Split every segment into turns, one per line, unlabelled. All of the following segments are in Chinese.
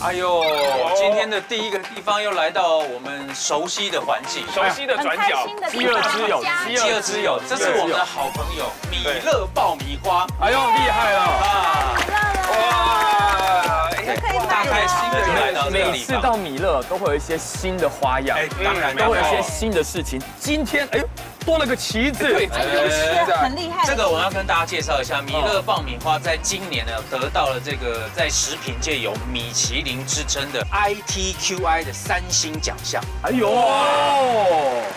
哎呦，今天的第一个地方又来到我们熟悉的环境，
熟悉的转角，
饥饿之友，
饥饿之友，这是我们的好朋友米勒爆米花。
哎呦，厉害了！
啊，
哇，
大开新的就来到这个
每。次到米勒都会有一些新的花样，
哎，当然
都会有一些。新的事情。今天，哎呦，多了个旗子，
对，
很厉害。
这个我要跟大家介绍一下，米勒爆米花在今年呢得到了这个在食品界有米其林之称的 ITQI 的三星奖项。
哎呦，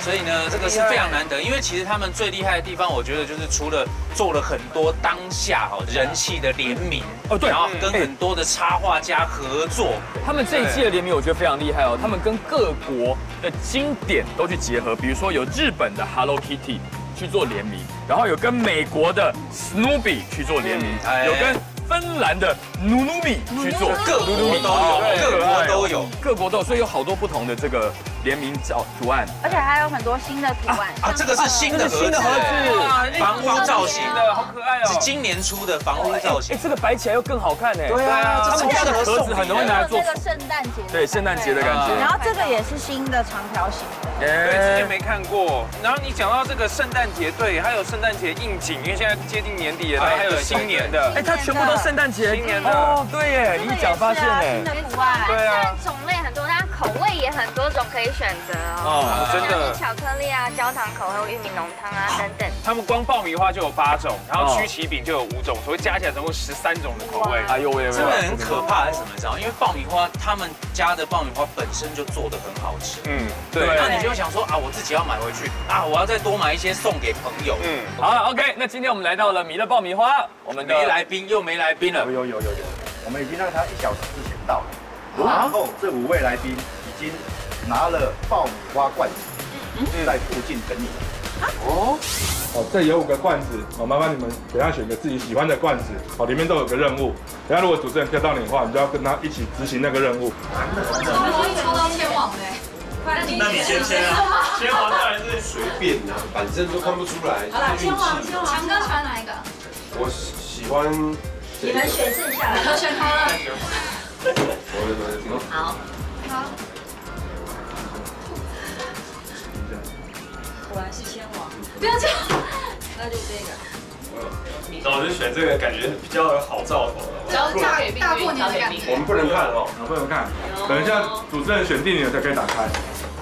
所以呢，这个是非常难得，因为其实他们最厉害的地方，我觉得就是除了做了很多当下哈人气的联名，
哦对。
然后跟很多的插画家合作，
他们这一季的联名我觉得非常厉害哦，他们跟各国的经典都去结合，比如说有日本的 Hello Kitty 去做联名，然后有跟美国的 Snoopy 去做联名有跟芬兰的努努米去做，
各国都有，各国都有。
各国都有，所以有好多不同的这个联名照图案。
而且还有很多新的图案
啊，这个是新的盒子，
新的盒子
房屋造型
的好可爱哦
是
哦。
今年出的房屋造型
哎，。这个摆起来又更好看哎。
对啊
他们家的盒子很容易拿来做
这个圣诞节，
对圣诞节的感觉。
然后这个也是新的长条形的，
对，之前
哎，
没看过。然后你讲到这个圣诞节，对，还有圣诞节应景，因为现在接近年底了，
哎
还有新年的
哎，。它全部都圣诞节，
新年的
哦，对耶，你一讲发现哎
新。的图案，
对啊，
种类口味也很多种可以选择哦。
哦，
真的
巧克力啊、焦糖口味、玉米浓汤啊等等。
他们光爆米花就有八种，然后曲奇饼就有五种，所以加起来总共十三种的口味。
哎呦喂，
真的很可怕还，是什么？你知道？因为爆米花他们家的爆米花本身就做的很好吃。
嗯，
对
对，
那你就会想说啊，我自己要买回去啊，我要再多买一些送给朋友。
嗯，
好了，OK，那今天我们来到了米乐爆米花，我们的
没来宾又没来宾了
有，有有有有，我们已经让他一小时然后这五位来宾已经拿了爆米花罐子，在附近等你。
哦，哦这里有五个罐子，哦，麻烦你们等一下选个自己喜欢的罐子，哦，里面都有个任务。等下如果主持人挑到你的话，你就要跟他一起执行那个任务。
那你先签啊，先王当然是随便啦，反正都看不出来。好了，先王。
强哥喜欢哪一个？
我喜欢。
你们选剩下的，都选好了。好，好。果然是先王，不要这样，那就这个。
老师选这个感觉比较有好兆头了。
只要大大过年的感觉。
我们不能看哦。
好，不能看，等一下主持人选定你了才可以打开。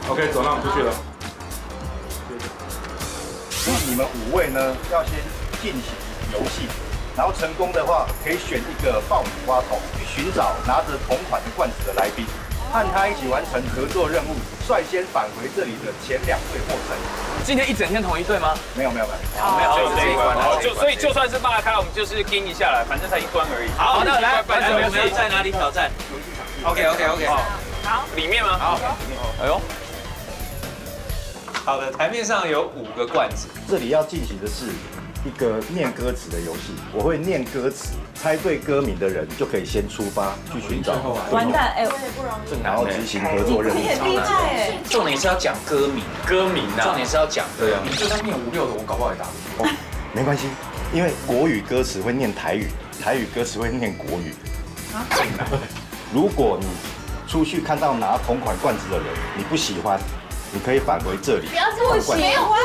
OK，走，那我们出去了。
那你们五位呢，要先进行游戏，然后成功的话，可以选一个爆米花桶，去寻找拿着同款的罐子的来宾，和他一起完成合作任务，率先返回这里的前两队获胜。
今天一整天同一队吗？
没有没有没有，
没有
就这一关，
好
就所以就算是骂开，我们就是盯一下来，反正才一关而已。
好，那来，
拜
来，我们
拜
要在哪里挑战？OK OK OK，好
里面吗？好，
哎呦，
好的，台面上有五个罐子，
这里要进行的是一个念歌词的游戏，我会念歌词，猜对歌名的人就可以先出发去寻找，
完蛋，哎，
然后执行合作任务。
厉害哎，
重点是要讲歌名，
歌名啊
重点是要讲歌名。
就算念五六的，我搞不好也答不出。
哦，没关系，因为国语歌词会念台语，台语歌词会念国语。如果你出去看到拿同款罐子的人，你不喜欢，你可以返回这里
不要这么喜欢，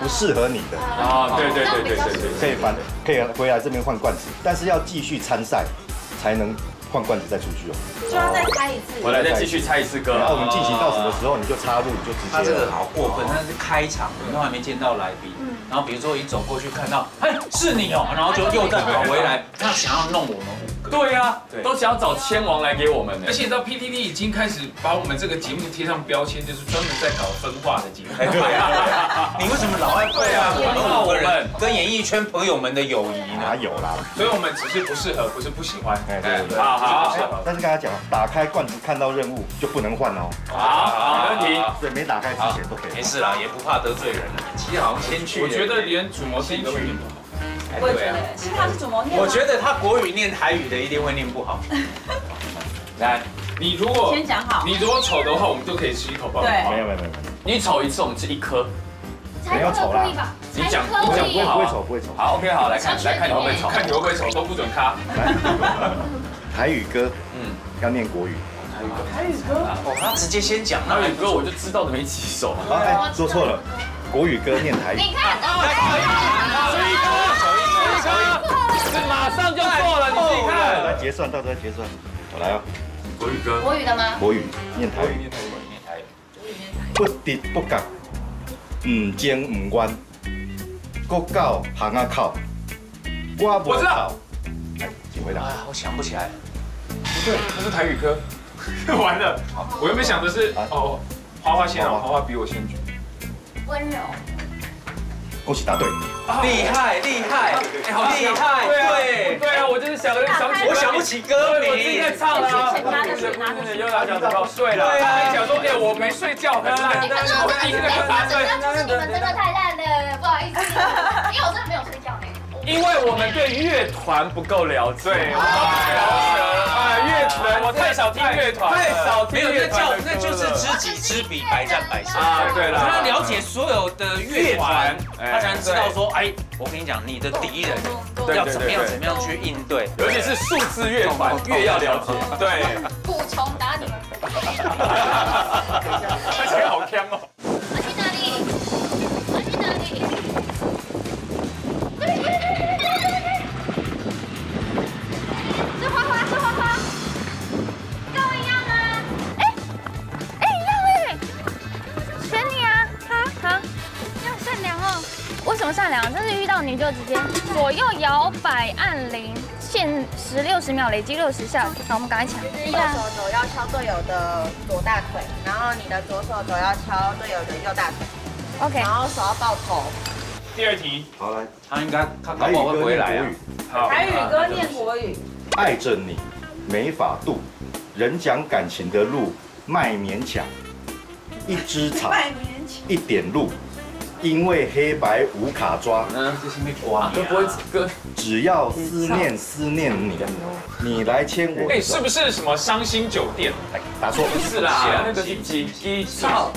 不适合你的，
啊，对对对对对对
可以返可以回来这边换罐子，但是要继续参赛才能换罐子再出去哦。
就要再猜一次。
回来再继续猜一次歌。
然后我们进行到什么时候，你就插入，你就直接。
他这个好过分，他是开场，我们都还没见到来宾，然后比如说一走过去看到，哎，是你哦，然后就又再跑回来，他想要弄我们
对呀，都想要找千王来给我们呢
而。且你知道 PTT 已经开始把我们这个节目贴上标签，就是专门在搞分化的节目。
哎，对啊，你为什么老爱对啊？我们五个人跟演艺圈朋友们的友谊呢？
哪有啦？
所以我们只是不适合，不是不喜欢。
哎，对对对。
好好
哎但是跟他讲，打开罐子看到任务就不能换哦，
好，好，没问题。
对没打开之前都可以换。
没事啦，也不怕得罪人了。其实好像先去，
我觉得连主模自己都会念不好。
哎对啊。
其实他是主谋念吗
我觉得他国语念台语的一定会念不好。来，
你如果
先讲好
你如果丑的话，我们就可以吃一口爆米
对
花。
没有没有没有，
你丑一次，我们吃一颗。
没有丑啦？
你讲你讲不好
不会丑不会丑。
好，OK，好，来看，来看你会不会丑。
看你会不会丑都不准卡。
来，台语歌，
嗯，
要念国语。
哦，他直接先讲，那
台语歌我就知道的没几首。
啊，哎，说错了，国语歌念台语。
你看，
是马上就错了，你自己看。
来结算，到时候结算。我来哦，
国语歌。
国语的吗？
国语念台语。
念台语，念台语。
不直不觉，唔精唔冤，国到巷仔口，我无
我知道。
走。哎，请回答。
哎，我想不起来。
不对，它是台语歌。完了，我原本想的是哦，花花先啊，花花比我先举。
温柔。
恭喜答对。
厉害厉害，哎，好厉害，对
对啊，我就是想想起，
我想不起歌名。
我自己在唱啊，真的又要讲什么睡了？
对啊，
想说哎，我没睡觉，很烂。
可是我真的是没答对，那就是你们真的太烂了，不好意思，因为我真的没有睡觉呢。
因为我们对乐团不够了解，团我太少听乐团，太少听乐团，
那就是知己知彼，百战百胜
啊。对了，
他要了解所有的乐团，他才能知道说，哎，我跟你讲，你的敌人要怎么样怎么样去应对，
尤其是数字乐团越要了解，对。
补充打你们。
看起来好香哦。
善良？就是遇到你就直接左右摇摆按铃，限时六十秒，累积六十下。好，我们赶快抢。
右手肘要敲队友的左大腿，然后你的左手肘要敲队友的右大腿。
OK，
然后手要抱头。
第二题，
好来，
他应该他搞不好会回来啊。
好，
台语歌念国语，
爱着你没法度，人讲感情的路卖勉强，一枝草一点路，因为黑白无卡抓，
嗯，
这是没瓜
都不会歌。
只要思念思念你，你来牵我
哎，
的手。
是不是什么伤心酒店？
哎打错，
不是啦，那个是几几草，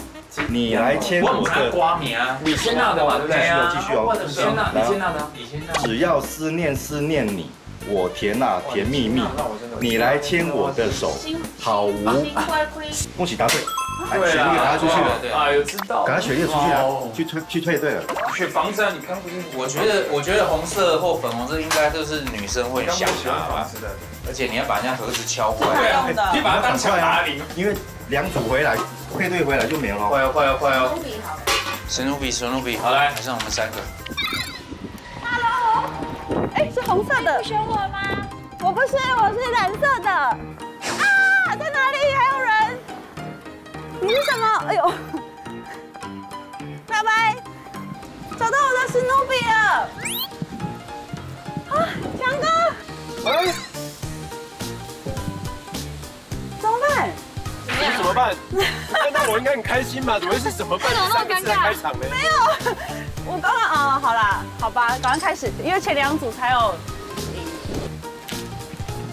你来牵
我
的，
瓜名啊，
李千娜的嘛，对不对？
继续哦，继续哦，
李仙娜，李仙娜的。
只要思念思念你，我甜啊甜蜜蜜，你来牵我的手，好无。恭喜答对，来
对
雪莉给他出去了，
对
啊，有知道。
赶快雪莉出去了，去退去退队了。
选房子啊，你刚不是
我觉得，我觉得红色或粉红色应该都是女生会想
喜欢
啊
房，子的？
而且你要把人家盒子敲坏。
对啊，你把它当敲打铃。
因为两组回来，配对回来就没了。
快哦，快哦，快哦！
比好。
史努比，史努比，
好来
还剩我们三个。
哎，是红色的。
选我吗？
我不是，我是蓝色的。啊，在哪里？还有人？你是什么？哎呦，拜拜，找到我的史努比了。啊，强哥，
哎，
怎么办？
怎么办？看到我应该很开心吧？怎么会是怎么办？
为什么那么尴尬
三个字的开场呢？
没有，我刚刚啊，好啦，好吧，赶快开始，因为前两组才有。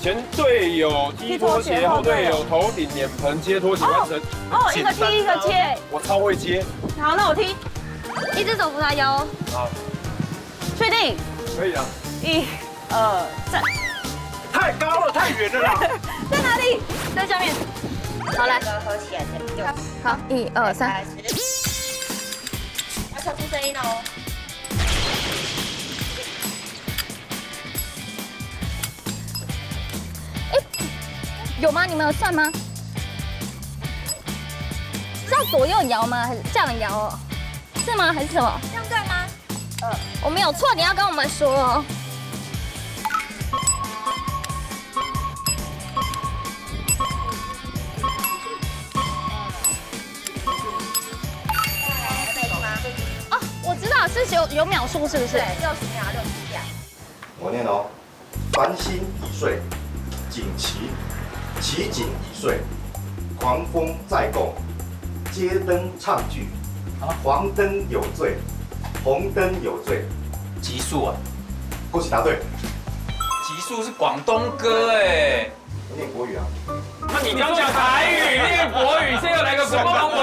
前队友踢拖鞋，后队友头顶脸盆接拖鞋完成。
哦，一个踢一个接。
我超会接。
好，那我踢，
一只手扶他腰。
好，
确定？
可以啊。
一、二、三，
太高了，太远了啦。
在哪里？
在下面。
好，来，合起来，六，
好，一二三。
要敲出声音哦。
有吗？你们有算吗？是要左右摇吗？还是这样摇哦？是吗？还是什么？这样对吗？呃，我没有错，你要跟我们说哦。哦，我知道是有有秒数，是不是？
对，六十秒，六十秒。
我念哦，繁星已睡，锦旗，旗锦已碎，狂风再共，街灯唱剧，黄灯有罪，红灯有罪，
极速啊，
恭喜答对。
极速是广东歌哎。
我念国语啊，
那你刚讲台语，念国语，现在又来个广东鬼，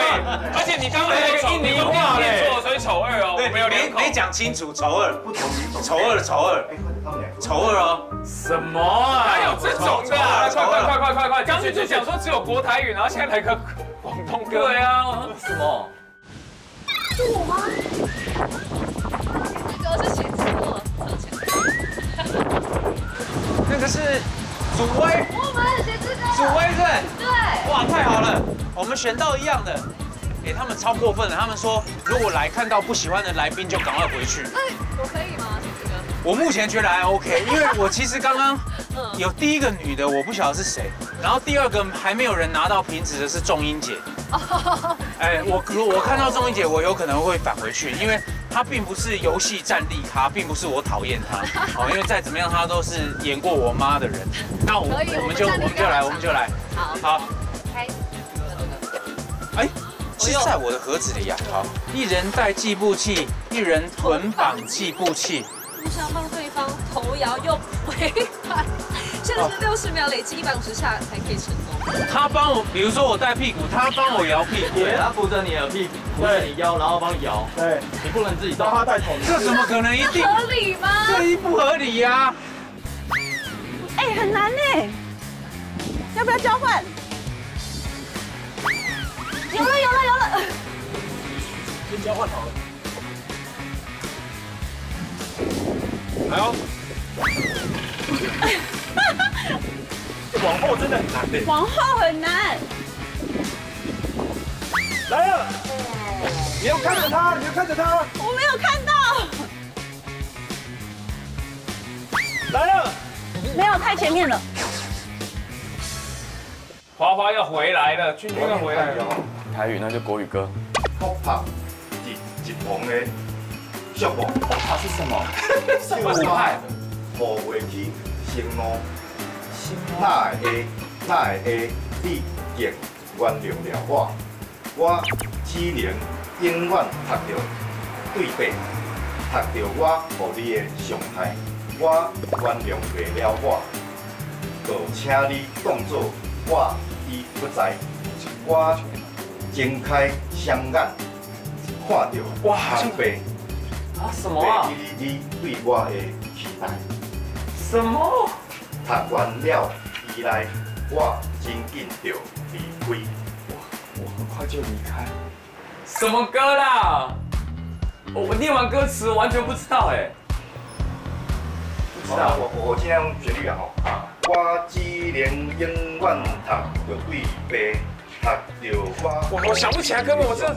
而且你刚才那个印尼话嘞错，所以丑二哦，我没有
没。没讲清楚，丑二，
不同。
丑二，丑二，
哎，快点，他们俩。
丑二哦。
什么啊？
哪有这种的啊？
快快快快快快！
刚刚就讲说只有国台语，然后现在来个广东歌。
对啊，什么？
是我吗？这个是写错，
那个是祖威，
我们写这个。
祖威是？
对。
哇，太好了，我们选到一样的。哎，他们超过分了，他们说如果来看到不喜欢的来宾就赶快回去。
哎，我可以吗？这个。
我目前觉得还 OK，因为我其实刚刚有第一个女的，我不晓得是谁，然后第二个还没有人拿到瓶子的是仲英姐。哎，我如我看到仲英姐，我有可能会返回去，因为她并不是游戏战力咖，并不是我讨厌她 哦，因为再怎么样她都是演过我妈的人。那我我们就我们就来，我们就来。
好。
好。
开。
哎。是在我的盒子里呀。好，一人带计步器，一人捆绑计步器。
互相帮对方头摇又回弹，现在是六十秒，累计一百五十下才可以成功。
他帮我，比如说我带屁股，他帮我摇屁股，
对，他扶着你的屁股，扶着你腰，然后帮你摇。对，你不能自己动。
他带头，
这怎么可能一定
合理吗？
这一不合理呀。
哎，很难呢，要不要交换？有了有了有了，
先交换好了。
来哦！
往后真的很难的。
往后很难。
来了！你要看着他，你要看着他。
我没有看到。
来了！
没有，太前面了。
花花要回来了，君君要回来了。
台语那就国语歌。
项目
，top 拍是什么？
什么派？五月起成路，哪会哪会你竟原谅了我？我只能永远读着对白，读着我予你的伤害，我原谅不了我，就请你当作我已不在，我。睁开双眼，看到哇，黑白
啊什么啊？
你你对我的期待，
什么？
读完了以来，我真紧就离开。
我，我很快就离开。什么歌啦？我我念完歌词完全不知道哎。
不知道，我我我尽量用旋律啊哈。我只能永远读着对白。
我我想不起来，哥哥，我这。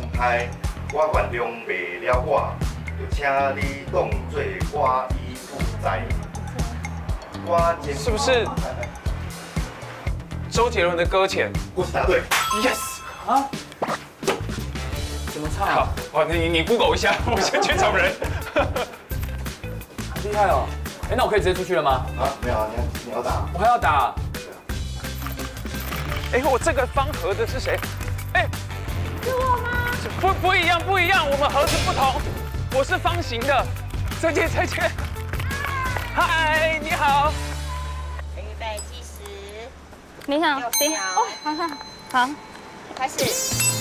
我原谅不了我，就请你当作我已不在。
是不是周杰伦的搁浅？
我答对。
Yes。
啊？怎么唱？
好，哇，你你 Google 一下，我先去找人。
厉害哦！哎，那我可以直接出去了吗？
啊，没有啊，你你要打。
我还要打。
哎，我这个方盒子是谁？哎，
是我吗？
不不一样，不一样，我们盒子不同。我是方形的。再见，再见。嗨，你好。
预备计时。
你好，你好。哦，好好好，
开始。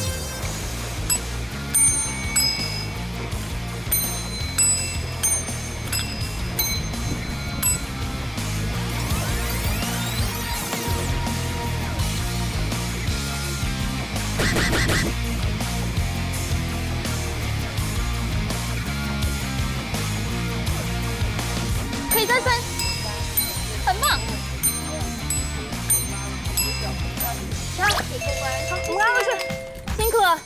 来，我们拉过去，辛苦了。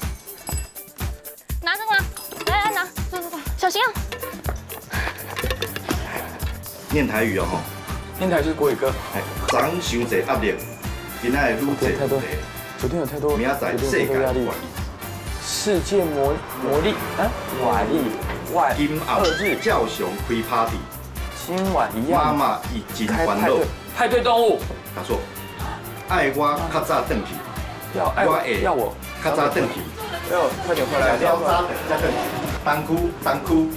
拿着吗？来来拿，走走走，小心啊。
念台语哦吼，
念台就是国语歌。
哎，昨伤济压力，今仔愈济
太多。昨天有太多，
明仔载世界压力。
世界魔魔力啊，瓦力
外今后日照常开 party。
今晚一样。
妈妈已经欢乐。
派对动物。
他说：“爱我较早回去。”
要爱我，要我
较早回去。
要快点回来。
要早再回去。东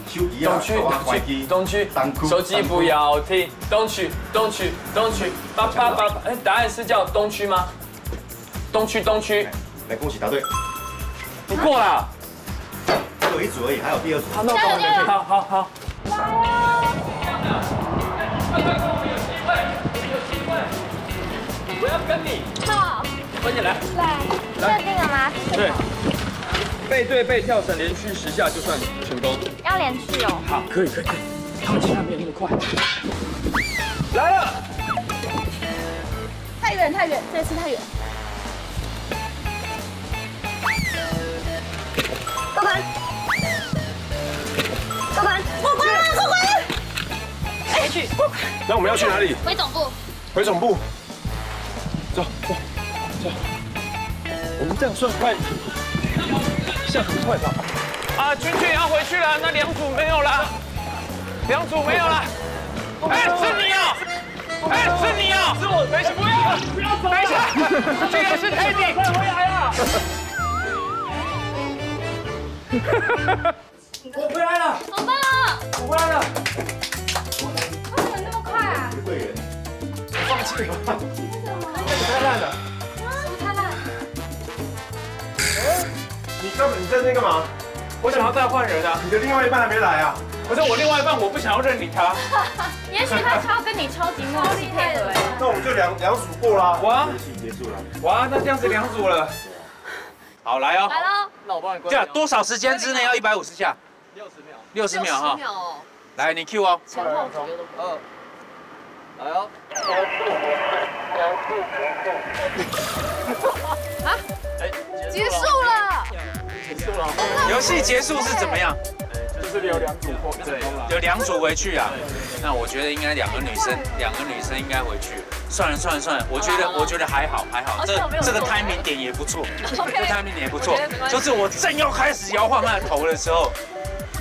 区，东区，手机啊，
东区，东区，东区，手机不要停。东区，东区，东区，八八八。哎，答案是叫东区吗？东区，东区。
来，恭喜答对。
你过了。
只有一组而已，还有第二组。
好，那我们好好好。
来啊！
我要跟你，
好，
分起来。
来，确定了吗？
对，背对背跳绳连续十下就算成功。
要连续哦。
好，可以可以可以，他们其他没有那么快。来了，
太远太远，这次太远。过关，过关，过关了，过关了。
回去。那我们要去哪里？
回总部。
回总部。走走走。我们这样算快，像很快吧？
啊，君君要回去了，那两组没有了，两组没有了。哎，是你啊！哎，是你啊！是我，等一下，不要，不要走，等一下，竟然是 Teddy，快回来啊！
我回来了，
好棒！
我回来了。
为什么那么快啊？
会员，
放弃吧，太烂了。
你干嘛？你在那边干嘛？
我想要再换人啊！
你的另外一半还没来啊？
可是我另外一半，我不想要认领他。
也许他超跟你超级默契配合哎。
那我们就两两组过啦。
哇
游戏结束了。
哇，那这样子两组了。
好，来哦。
来喽！
那我帮你关。
这样多少时间之内要一百五十下？
六十秒。
六十秒哈。
哦，
来，你 Q 哦。
前后左右都
二，来哦。
啊，结束了。
游戏结束是怎么样？
就是有两组过，对，
有两组回去啊。那我觉得应该两个女生，两个女生应该回去。算了算了算了，我觉得我觉得还好还好，这这个 timing 点也不错，这个 timing 点也不错。就是我正要开始摇晃他的头的时候，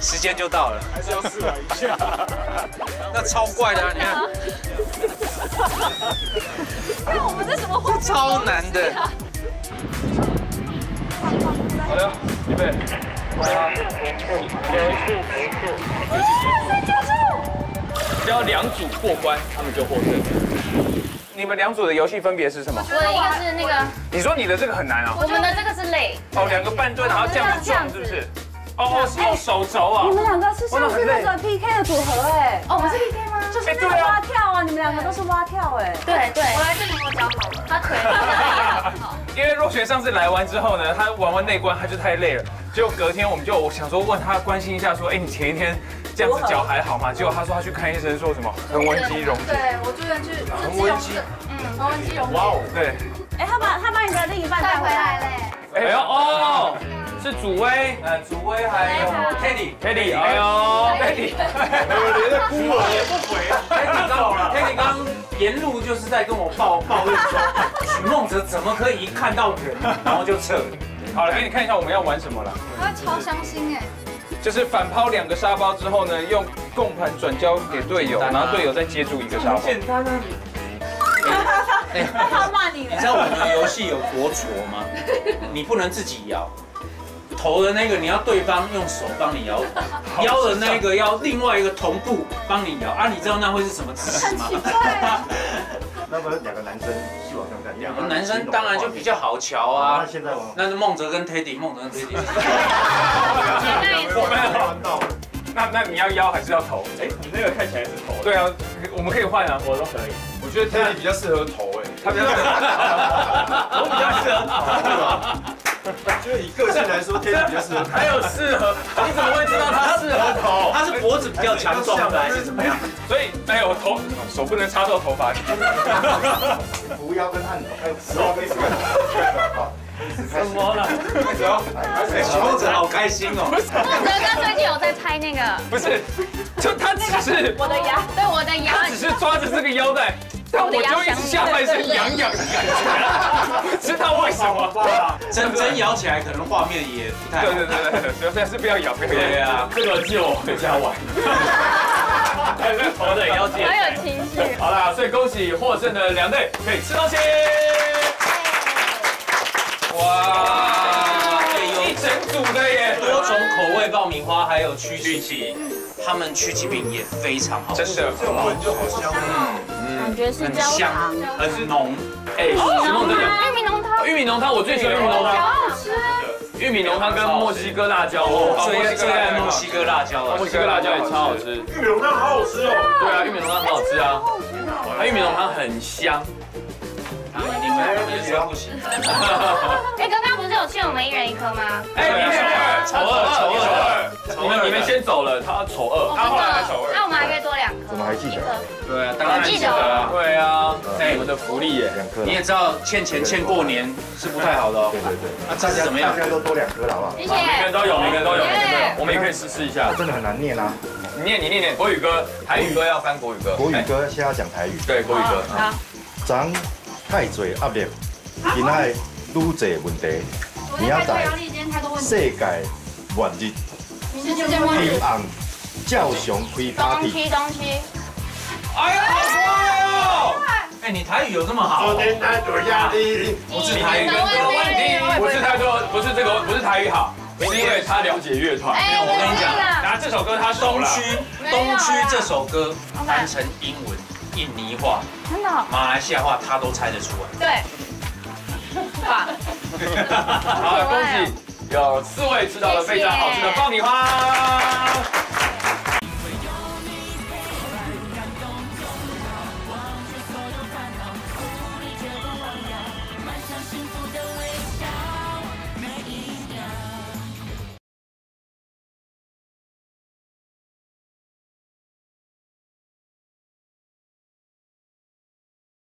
时间就到了。
还是要试来一下。
那超怪的啊，你看。
那我们这什么活动？
超难的。
好了，预备。只要两组过关，他们就获胜。
你们两组的游戏分别是什么？
我的一个是那个，
你说你的这个很难啊？
我们的这个是累。
哦，两个半蹲，然后这样子撞，是不是？哦哦，是用手肘啊。
你们两个是上次那种 PK 的组合哎。
哦，我们是 PK 吗？
就是那个蛙跳们两个都是蛙跳哎。
对对。我来这里我脚好了，他腿。
因为若璇上次来完之后呢，他玩完内关他就太累了，结果隔天我们就我想说问他关心一下，说，哎，你前一天这样子脚还好吗？结果他说他去看医生，说什么横纹肌溶解。
对，我住院去
横纹肌。
嗯，横纹肌溶解。
哇哦，对。
哎，他把他把你的另一半带回来嘞。
哎呦哦，是祖威，
呃，祖威还有 Teddy，Teddy，
哎呦，Teddy，
连个孤儿
也不回，Teddy 刚，Teddy 刚沿路就是在跟我抱抱怨说，许梦哲怎么可以一看到人，然后就撤。
好了，给你看一下我们要玩什么了。
他超伤心哎。
就是反抛两个沙包之后呢，用共盘转交给队友，然后队友再接住一个沙包。
简单啊。
他骂你了。
你知道我们的游戏有多挫吗？你不能自己摇，头的那个你要对方用手帮你摇，腰的那个要另外一个同步帮你摇啊！你知道那会是什么姿势吗？
那么两个男生是往上看，两
个男生当然就比较好瞧啊。
那现在我
那是孟哲跟 Teddy，孟哲跟 Teddy。
我没有玩到。那那你要腰还是要头？
哎，你那个看起来是头。
对啊，我们可以换啊，
我都可以。我觉得 Teddy 比较适合头哎，
他比较
就是以个性来说比较适合。
还有适合？你怎么会知道他适合头？
他是脖子比较强壮的，还是 怎么样？
所以哎呦，头手不能插到头发里。
扶腰跟按头，还有手可以好。
什么了？
什么？许梦哲好开心哦！
梦哲哥最近有在拍那个，
不是，就他只是
我的牙，对我的牙，
他只是抓着这个腰带，但我就一直下半身痒痒的感觉，不 知道为什么。
真真摇起来可能画面也不太。
对对对对对，但是不要咬，不要咬。
对啊，
这个就回家玩。
还有那头的也要
接，很有情绪。
好啦，所以恭喜获胜的两队可以吃东西。哇，一整组的耶，
多种口味爆米花，还有曲奇，他们曲奇饼也非常好，
真的，
闻就好香，
觉是焦糖，
很浓，
哎，许梦真的，
玉米浓汤，
玉米浓汤我最喜欢玉米浓汤，
好好吃，
玉米浓汤跟墨西哥辣椒，
最最爱墨西哥辣椒了，
墨西哥辣椒也超好吃，
玉米浓汤好好吃哦，
对啊，玉米浓汤很好吃啊，它玉米浓汤很香。
也算不行。
哎，刚刚有欠我们一人一颗吗？
哎，你丑二，丑二，丑二，你们你们先走了，他丑二，
他后来还丑二，那我们还可以多两颗。
怎么还记得？
对啊，当然记得啊。
对啊，哎，我们的福利耶，
两颗。
你也知道欠钱欠过年是不太好的哦。
对对对。
那这是怎么样？
大家都多两颗了，好不好？
谢谢。
每个人都有，每个人都有，每个人都有。我们也可以试试一下。
真的很难念啊。
你念，你念念国语歌，台语歌要翻国语歌。
国语歌先要讲台语。
对，国语歌。
好。
长太多压力，现在愈侪问题，你要在世界末日，黑暗照常开 party。
东区，东区。
哎呀，好帅哦！哎，你台语有这么好？
昨天太多压力，
不是台语的问题，不是太多，不是这个，不是台语好，是因为他了解乐团。
没有，我跟你讲，
拿这首歌他
东区，东区这首歌翻成英文、印尼话、
真的，
马来西亚话，他都猜得出来。
对，哇，
好，恭喜有四位吃到了非常好吃的爆米花。